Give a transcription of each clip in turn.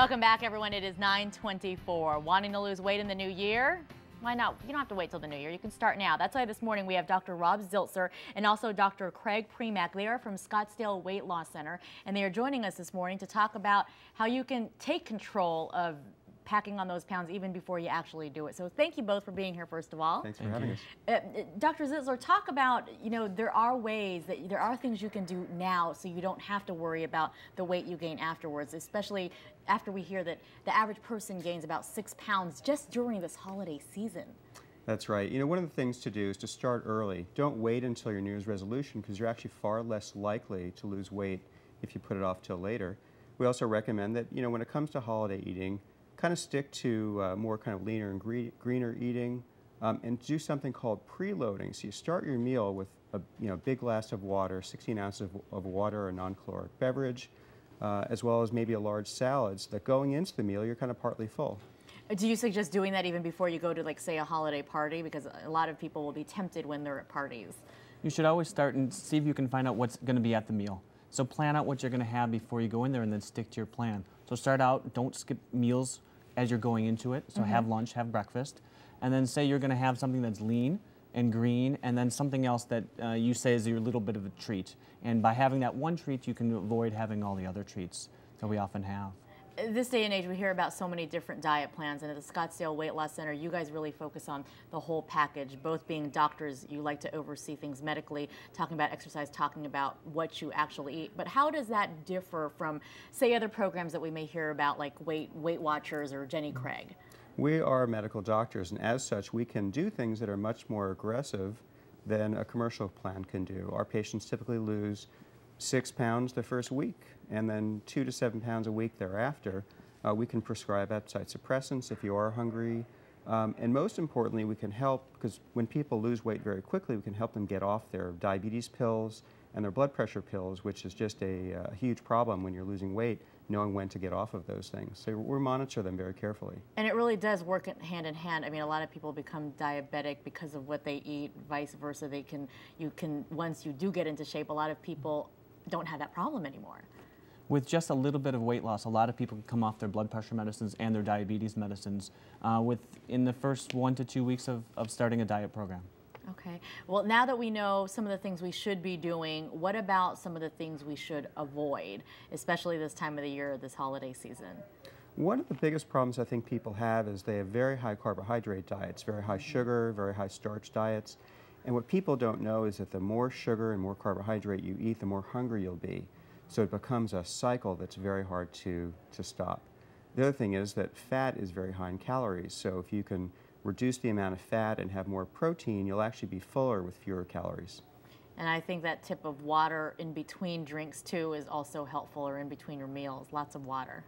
Welcome back, everyone. It is 924. Wanting to lose weight in the new year? Why not? You don't have to wait till the new year. You can start now. That's why this morning we have Dr. Rob Ziltzer and also Dr. Craig Primack. They are from Scottsdale Weight Loss Center, and they are joining us this morning to talk about how you can take control of packing on those pounds even before you actually do it. So thank you both for being here, first of all. Thanks for thank having you. us. Uh, Dr. Ziltzer, talk about, you know, there are ways that there are things you can do now so you don't have to worry about the weight you gain afterwards, especially after we hear that the average person gains about six pounds just during this holiday season. That's right. You know, one of the things to do is to start early. Don't wait until your New Year's resolution because you're actually far less likely to lose weight if you put it off till later. We also recommend that, you know, when it comes to holiday eating, kind of stick to uh, more kind of leaner and gre greener eating um, and do something called preloading. So you start your meal with a you know, big glass of water, 16 ounces of, of water or non-caloric beverage, uh, as well as maybe a large salad so that going into the meal you're kind of partly full. Do you suggest doing that even before you go to like say a holiday party? Because a lot of people will be tempted when they're at parties. You should always start and see if you can find out what's going to be at the meal. So plan out what you're going to have before you go in there and then stick to your plan. So start out, don't skip meals as you're going into it. So mm -hmm. have lunch, have breakfast, and then say you're going to have something that's lean and green, and then something else that uh, you say is your little bit of a treat. And by having that one treat, you can avoid having all the other treats that we often have this day and age, we hear about so many different diet plans, and at the Scottsdale Weight Loss Center, you guys really focus on the whole package. Both being doctors, you like to oversee things medically, talking about exercise, talking about what you actually eat. But how does that differ from, say, other programs that we may hear about, like Weight Weight Watchers or Jenny Craig? We are medical doctors, and as such, we can do things that are much more aggressive than a commercial plan can do. Our patients typically lose six pounds the first week and then two to seven pounds a week thereafter. Uh, we can prescribe appetite suppressants if you are hungry. Um, and most importantly, we can help, because when people lose weight very quickly, we can help them get off their diabetes pills and their blood pressure pills, which is just a, a huge problem when you're losing weight, knowing when to get off of those things. So we monitor them very carefully. And it really does work hand in hand. I mean, a lot of people become diabetic because of what they eat, vice versa. They can, you can, once you do get into shape, a lot of people don't have that problem anymore. With just a little bit of weight loss, a lot of people can come off their blood pressure medicines and their diabetes medicines uh, within the first one to two weeks of, of starting a diet program. Okay. Well, now that we know some of the things we should be doing, what about some of the things we should avoid, especially this time of the year, this holiday season? One of the biggest problems I think people have is they have very high carbohydrate diets, very high sugar, very high starch diets. And what people don't know is that the more sugar and more carbohydrate you eat, the more hungry you'll be. So it becomes a cycle that's very hard to, to stop. The other thing is that fat is very high in calories. So if you can reduce the amount of fat and have more protein, you'll actually be fuller with fewer calories. And I think that tip of water in between drinks too is also helpful or in between your meals, lots of water.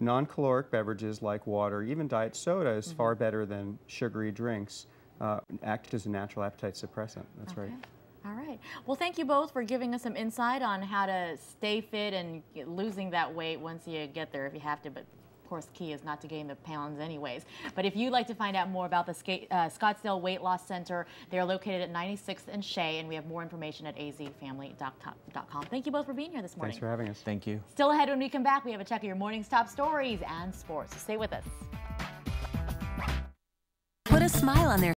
Non-caloric beverages like water, even diet soda is mm -hmm. far better than sugary drinks uh, act as a natural appetite suppressant. That's okay. right. All right. Well, thank you both for giving us some insight on how to stay fit and losing that weight once you get there if you have to. But of course, key is not to gain the pounds anyways. But if you'd like to find out more about the uh, Scottsdale Weight Loss Center, they're located at 96th and Shea, and we have more information at azfamily.com. Thank you both for being here this morning. Thanks for having us. Thank you. Still ahead when we come back, we have a check of your morning's top stories and sports. So stay with us. Put a smile on their